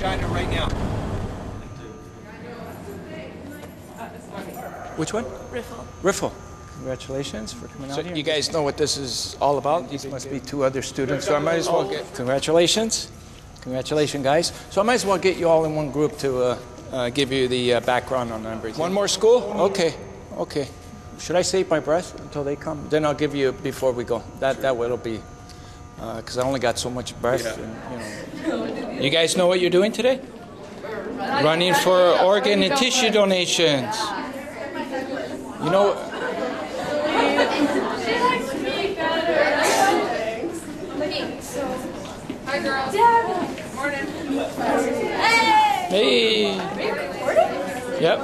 Regina right now? Which one? Riffel. Riffel. Congratulations for coming So out here. you guys know what this is all about? These must be two other students, so I might as well get, congratulations. Congratulations, guys. So I might as well get you all in one group to uh, uh, give you the uh, background on everything. One more school? Okay, okay. Should I save my breath until they come? Then I'll give you before we go. That that way it'll be, Uh, because I only got so much breath. And, you, know. you guys know what you're doing today? Running for organ and tissue donations. You know, Hi, girls. Morning. hey. Yep.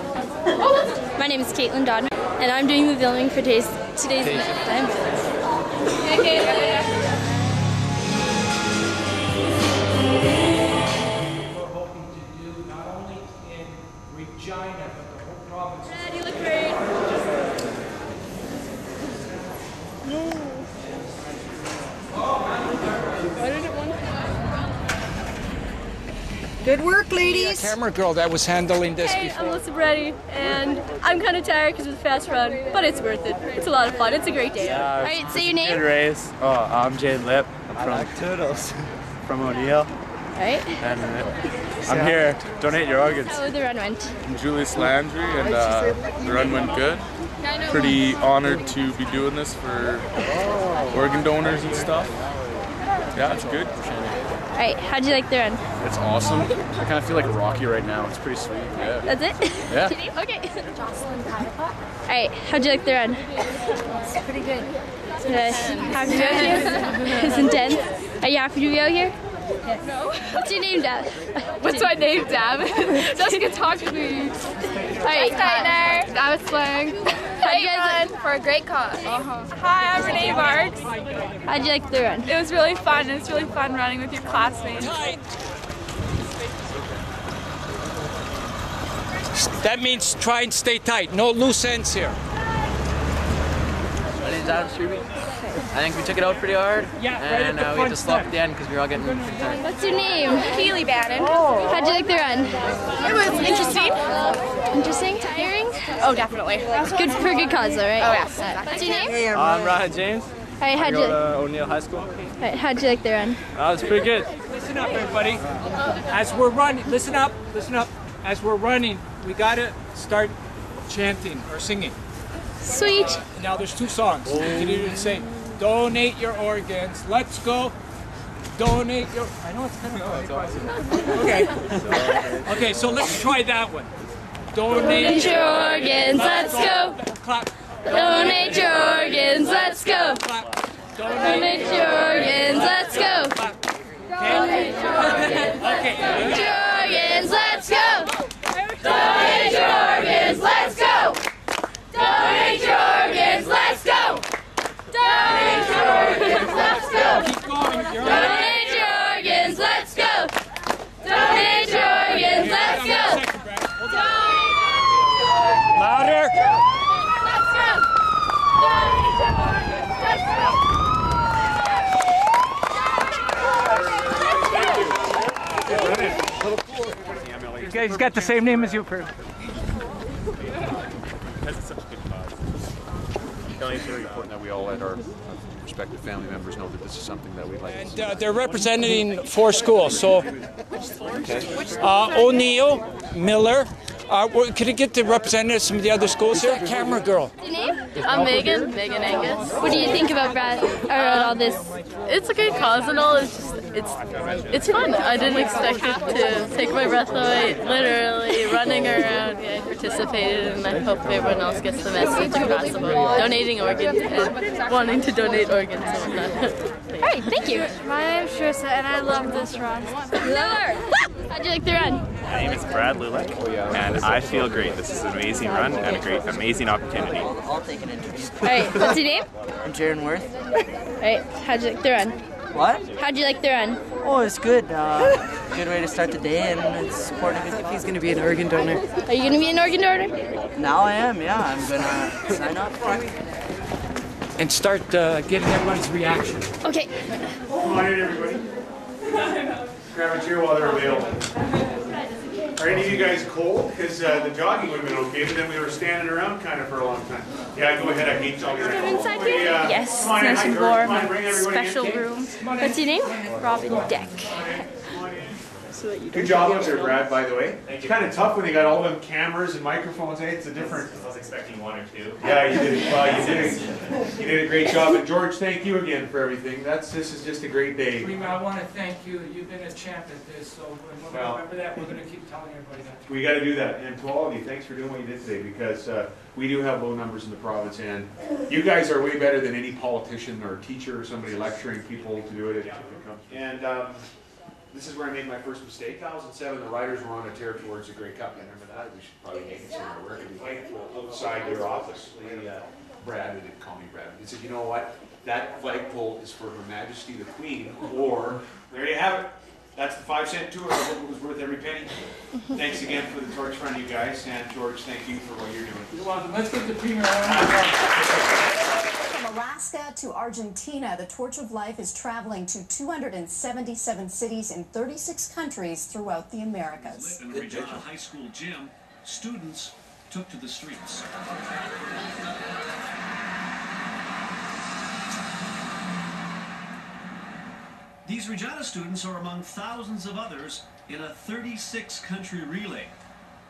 My name is Caitlin Dodman, and I'm doing the filming for today's, today's event. Hey, Good work, ladies. Camera girl that was handling this Hey, before. I'm Alyssa Beretti, and I'm kind of tired because it's a fast run, but it's worth it. It's a lot of fun. It's a great day. All right, say your name. Good race. Oh, I'm Jade Lip. I'm from Turtles. From O'Neill. All right. And uh, I'm here. Donate your organs. How the run went. I'm Julius Landry, and uh, the run went good. Pretty honored to be doing this for organ donors and stuff. Yeah, it's good. All right, how'd you like the run? It's awesome. I kind of feel like Rocky right now. It's pretty sweet. Yeah. That's it? Yeah. Your name? okay. All right, how'd you like the run? It's pretty good. Uh, happy to be out here? it's intense. Are you happy to be out here? No. What's your name, Dad? What's my name, Dab? Jessica, talk to me. All right. Steiner. Dab Slang. How'd you, guys for a great cause. Hi, I'm Renee Marks. how'd you like the run? It was really fun. It's really fun running with your classmates. That means try and stay tight. No loose ends here. My name's Adam Struby. I think we took it out pretty hard. Yeah, right and at the uh, we had front to stop step. at the end because we were all getting pretty tired. What's your name? Keely Bannon. How'd you like the run? It was interesting. Interesting? Tiring? Oh, definitely. Good for a good cause, though, right? Oh, yes. What's your name? I'm Ryan James. All right, I how'd go you, to O'Neill High School. all right, how'd you like the run? Uh, was pretty good. Listen up, everybody. As we're running, listen up, listen up. As we're running, we gotta start chanting or singing. Sweet. Now there's two songs. You can either say, "Donate your organs." Let's go. Donate your. I know it's kind of funny. Okay. Okay, so let's try that one. Donate Donate your organs, let's go. Clap. Donate your organs, let's go. Clap. Donate your organs, let's go. Okay. Okay. Donate your organs, let's go. Donate your organs, let's go. Donate your organs, let's go. Donate your organs, let's go. Keep going. You're Donate your organs, let's go. Donate your organs, let's go. Second breath. Donate Louder. Let's go. Donate your organs, let's go. You guys got the same name as you. Because it's such a good cause. I think it's very important that we all let our respective family members know that this is something that we'd like And uh, they're representing four schools. So uh, O'Neill, Miller. Uh, well, could you get the representatives of some of the other schools here? Camera girl. Your name? I'm Megan, Megan Angus. What do you think about Brad or all this? It's a good cause and all. It's just, it's it's fun. I didn't expect it to take my breath away. Literally running around. Yeah, I participated, and I hope everyone else gets the message across about donating organs and wanting to donate organs and whatnot. All right, thank you. My name's Trisha, and I love this run. Miller. How'd you like the run? My name is Brad Lulick, and I feel great. This is an amazing run and a great, amazing opportunity. All right, what's your name? I'm Jaron Worth. All right, how'd you like the run? What? How'd you like the run? Oh, it's good. Uh, good way to start the day, and it's supportive if he's going to be an organ donor. Are you gonna be an organ donor? Now I am, yeah. I'm going to sign up. for it. And start uh, getting everyone's reaction. Okay. Come on in, everybody. grab a chair while they're available. Are any of you guys cold? Because uh, the jogging would have been okay, but then we were standing around kind of for a long time. Yeah, go ahead. I hate jogging. inside Hey, here? Yes, nice and warm. Come on, bring everybody in. Special room. What's your name? Robin Deck. Good job up there, Brad, by the way. It's kind of tough when they got all them cameras and microphones. Hey, it's a different. I was expecting one or two. Yeah, you did. Well, you did. You did a great job. And George, thank you again for everything. That's this is just a great day. Freeman, I want to thank you. You've been a champ at this, so when we Well- remember that, we're going to keep telling everybody that. We got to do that. And to all of you, thanks for doing what you did today because uh, we do have low numbers in the province, and you guys are way better than any politician or teacher or somebody lecturing people to do it. if it comes. And um, this is where I made my first mistake. 2007, the Riders were on a tear towards the Grey Cup. You remember that? We should probably make it somewhere. Where could we flagpole outside your office? We, uh, Brad, they didn't call me Brad. He said, you know what? That flagpole is for Her Majesty the Queen, or there you have it. That's the five cent tour. I hope it was worth every penny. Thanks again for the torch run, you guys. And George, thank you for what you're doing. You're welcome. Let's get the Premier Alaska to Argentina, the Torch of Life is traveling to 277 cities in 36 countries throughout the Americas. In Regina High School gym, students took to the streets. These Regina students are among thousands of others in a 36 country relay.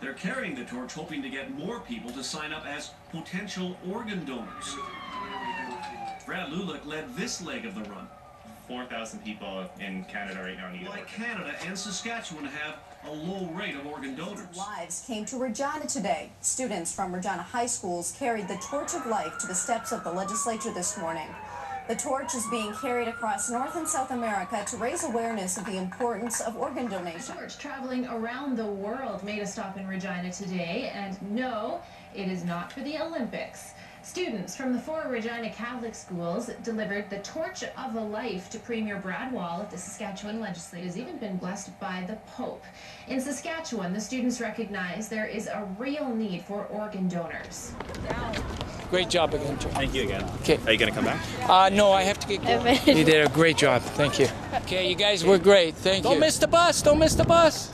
They're carrying the torch hoping to get more people to sign up as potential organ donors. Brad Lulick led this leg of the run. 4,000 people in Canada right now need Like it. Canada and Saskatchewan have a low rate of organ donors. Lives came to Regina today. Students from Regina High Schools carried the Torch of Life to the steps of the legislature this morning. The torch is being carried across North and South America to raise awareness of the importance of organ donation. Torch traveling around the world made a stop in Regina today, and no, it is not for the Olympics. Students from the four Regina Catholic schools delivered the Torch of a Life to Premier Brad Wall at the Saskatchewan Legislature. Has even been blessed by the Pope. In Saskatchewan, the students recognize there is a real need for organ donors. Great job again, Joe. Thank you again. Okay. Are you going to come back? Uh, no, I have to get going. You did a great job. Thank you. Okay, you guys were great. Thank you. Don't miss the bus. Don't miss the bus.